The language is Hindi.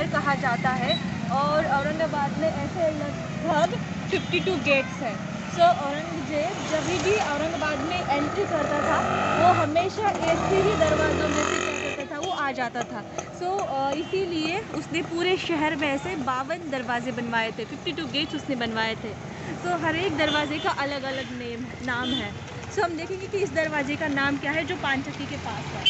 शहर कहा जाता है और औरंगाबाद में ऐसे लगभग 52 गेट्स हैं। सो so, औरंगज़ेब जब भी औरंगाबाद में एंट्री करता था वो हमेशा ऐसे ही दरवाज़ों में से क्या करता था वो आ जाता था। सो so, इसीलिए उसने पूरे शहर में ऐसे बावन दरवाजे बनवाए थे 52 गेट्स उसने बनवाए थे। सो so, हर एक दरवाजे का अलग अलग नेम नाम है। सो so, हम देखेंगे कि इस दरवाजे का नाम क्या है जो पानचक्की के पास है।